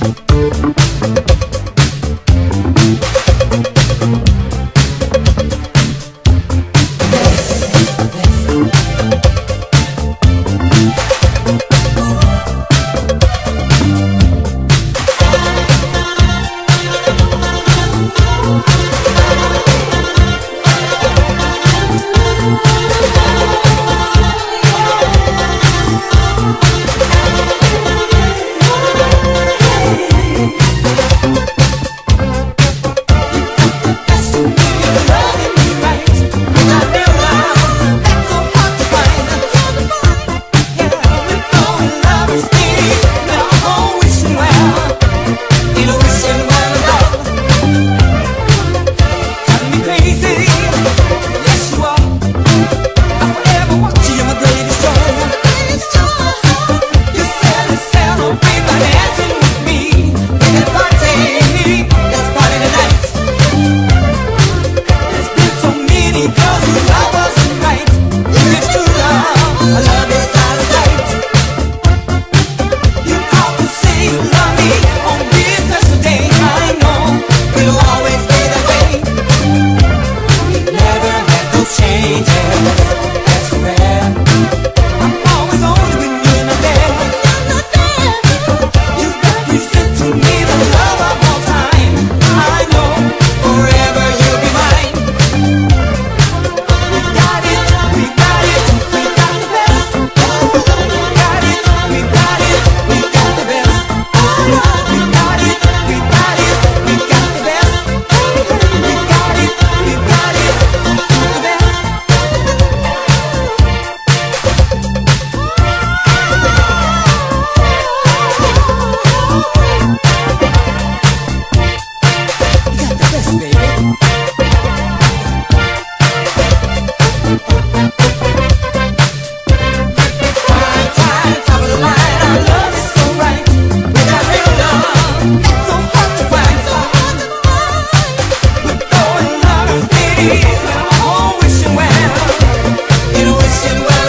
Thank keep going. You're wasting